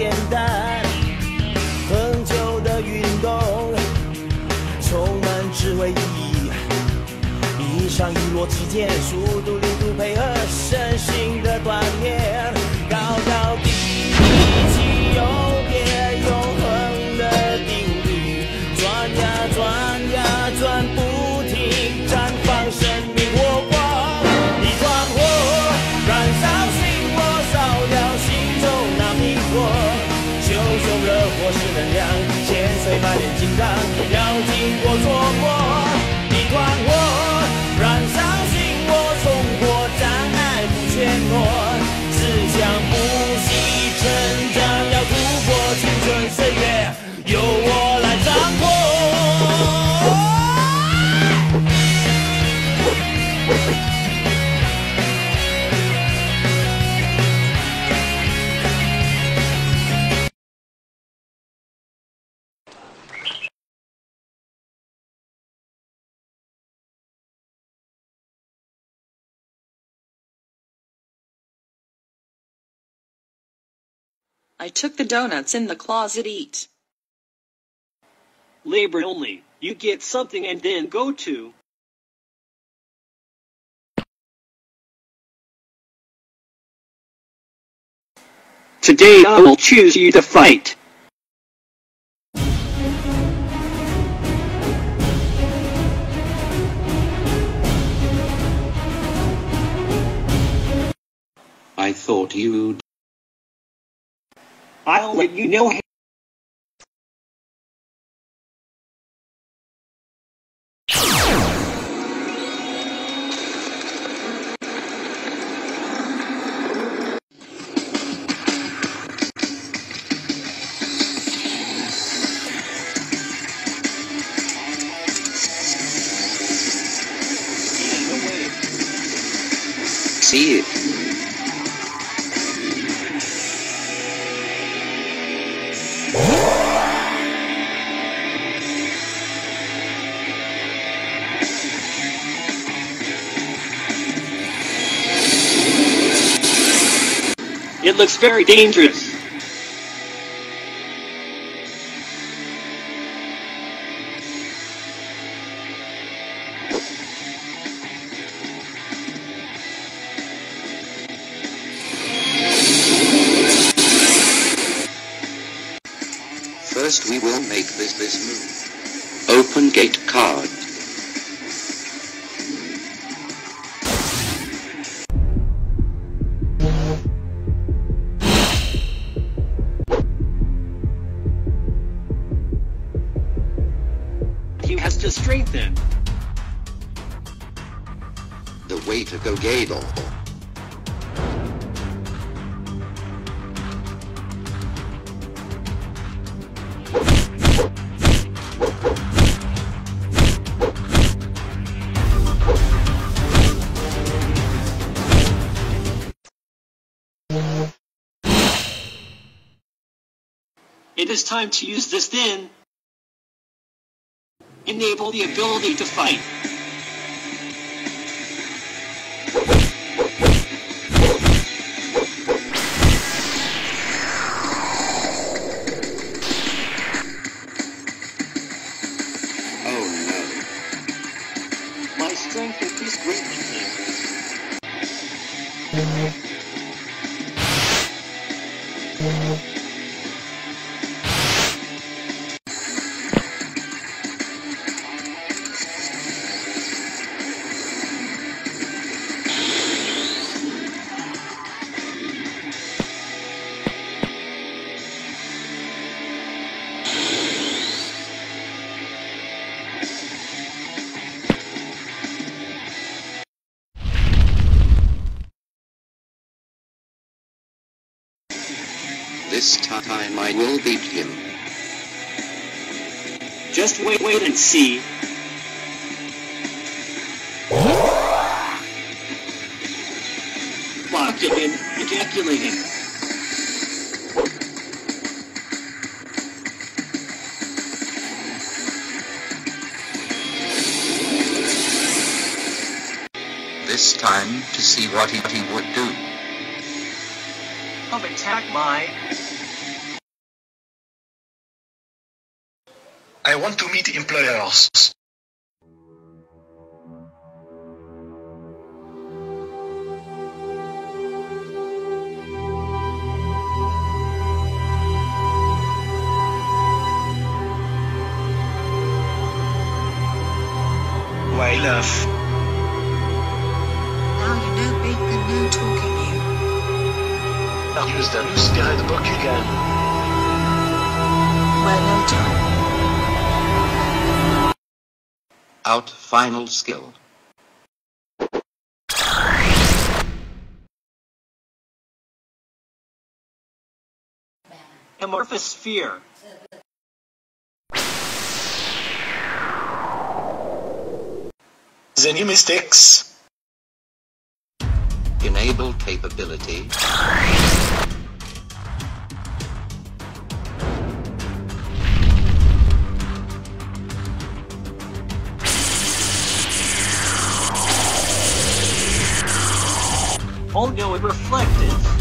简单。恒久的运动，充满智慧意义。一上一落之间，速度、力度配合，身心的锻炼，那点紧张要经过错过。I took the donuts in the closet eat. Labor only. You get something and then go to. Today I will choose you to fight. I thought you'd. I'll let you know. See it. It looks very dangerous. First we will make this this move. Open gate card. Gadel. It is time to use this then. Enable the ability to fight. This time I will beat him. Just wait, wait and see. Floculating, ejaculating. This time to see what he, he would do. of attack my... want to meet employers. My love. Now you know big and no talking you. I'll use the new spirit book again. Well, no time. Out final skill. Amorphous sphere. New mistakes. Enable capability. Olga would reflective.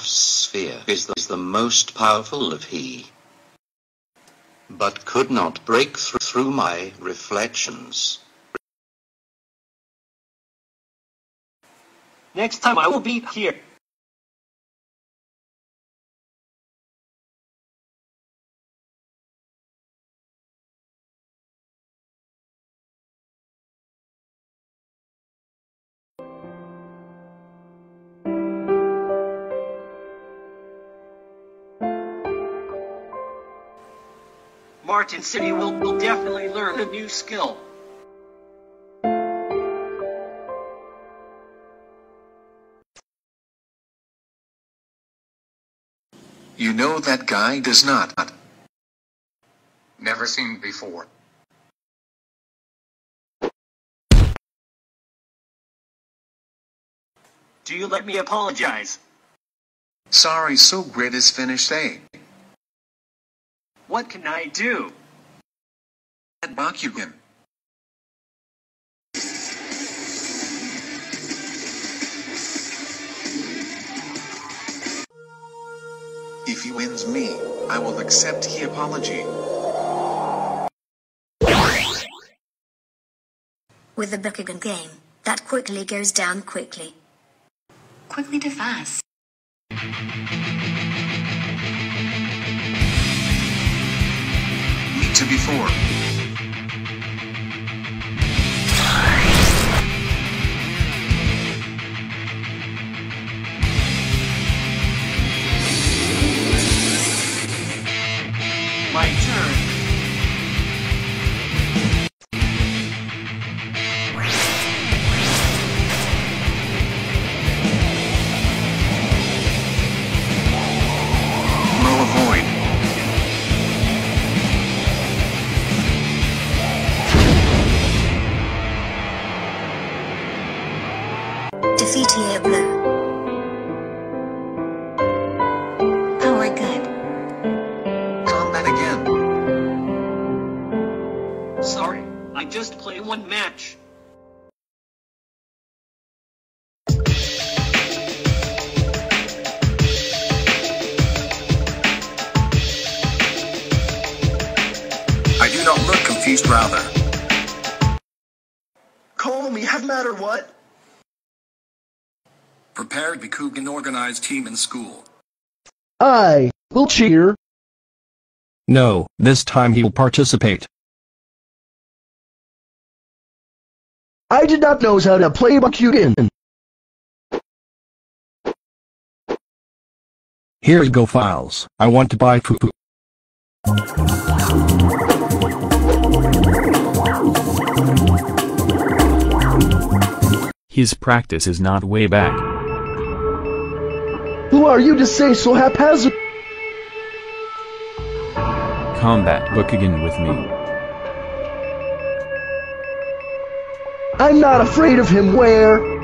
Sphere is the, is the most powerful of he. But could not break through, my reflections. Next time I will be here. Martin City will, will definitely learn a new skill. You know that guy does not. Never seen before. Do you let me apologize? Sorry, so great is finished A. What can I do? At Bakugan. If he wins me, I will accept he apology. With the Bakugan game, that quickly goes down quickly. Quickly to fast. Before. Just play one match. I do not look confused rather. Call me, have matter what? Prepared Bakugan organized team in school. I will cheer. No, this time he'll participate. I did not know how to play Bakugan. Here you go files. I want to buy poo poo. His practice is not way back. Who are you to say so haphazard? Combat Bakugan with me. I'm not afraid of him, Ware.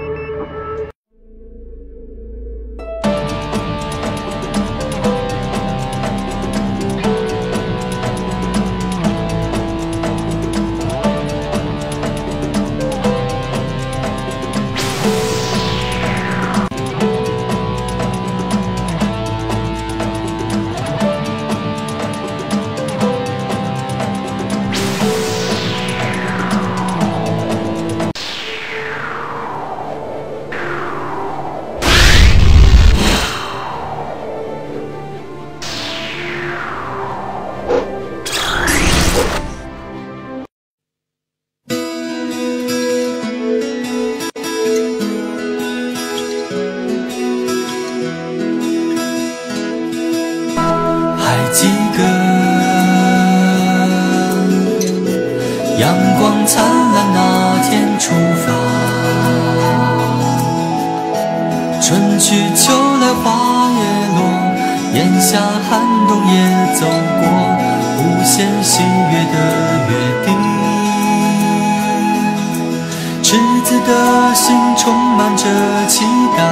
几个阳光灿烂那天出发，春去秋来花也落，炎夏寒冬也走过，无限喜悦的约定。赤子的心充满着期待。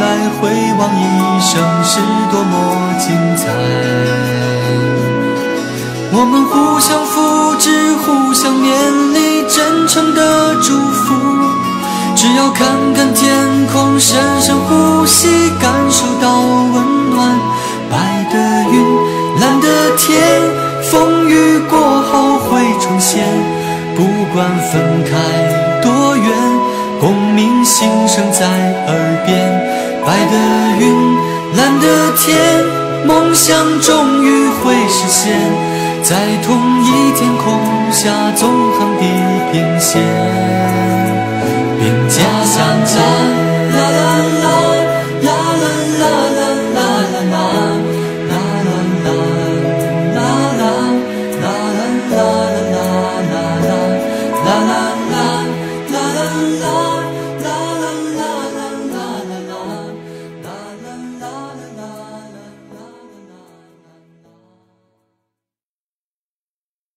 来回望一生是多么精彩，我们互相扶持，互相勉励，真诚的祝福。只要看看天空，深深呼吸，感受到温暖。白的云，蓝的天，风雨过后会重现。不管分开多远。共鸣心声在耳边，白的云蓝的天梦想终于会实现。在同一天空下纵横地平线并肩向前